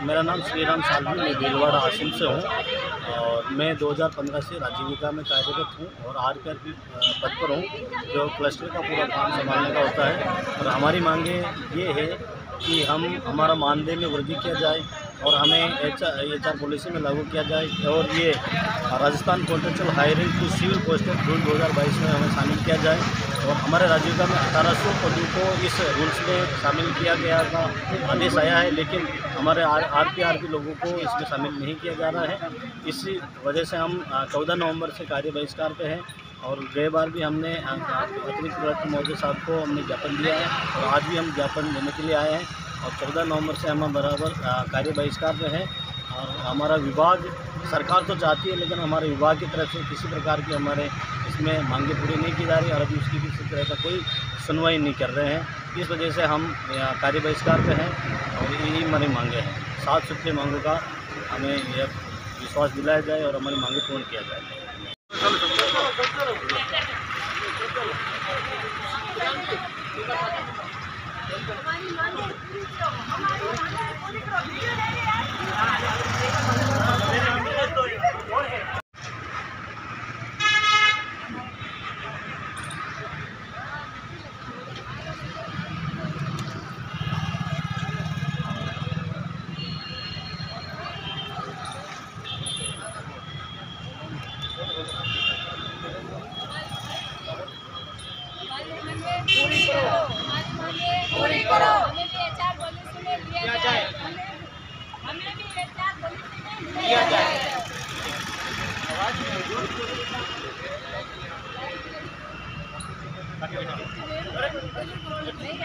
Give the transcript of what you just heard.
मेरा नाम श्री राम सालवी, मैं भीलवाड़ा आसिम से हूँ और मैं 2015 से राजीविका में कार्यरत हूँ और आर पी आर पद पर हूँ, जो क्लस्टर का पूरा काम संभालने का होता है। और हमारी मांगे ये है कि हम, हमारा मानदेय में वृद्धि किया जाए और हमें एच एच आर पॉलिसी में लागू किया जाए और ये Rajasthan contractual hiring to civil posted rule 2022 में हमें शामिल किया जाए। और हमारे राजीविका में अठारह सौ पदों को इस रूल्स में शामिल किया गया का आदेश आया है, लेकिन हमारे R R P R P लोगों को इसमें शामिल नहीं किया जा रहा है। इसी वजह से हम चौदह नवंबर से कार्य बहिष्कार पे हैं और गए बार भी हमने अतिरिक्त कलेक्टर साहब को हमने ज्ञापन दिया है और आज भी हम ज्ञापन देने के लिए आए हैं। और चौदह नवंबर से हम बराबर कार्य बहिष्कार पे हैं। और हमारा विभाग, सरकार तो चाहती है, लेकिन हमारे विभाग की तरफ़ से किसी प्रकार की हमारे इसमें मांगे पूरी नहीं की जा रही, और अभी उसकी किसी तरह का कोई सुनवाई नहीं कर रहे हैं। इस वजह से हम कार्य बहिष्कार पे हैं, और यही हमारी मांगे हैं। सात सूत्रीय मांगों का हमें यह विश्वास दिलाया जाए, और हमारी मांगे पूर्ण किया जाए। पूरी करो पूरी करो हमें भी एचआर पॉलिसी में लिया जाए हमें भी एचआर लिया जाए। नहीं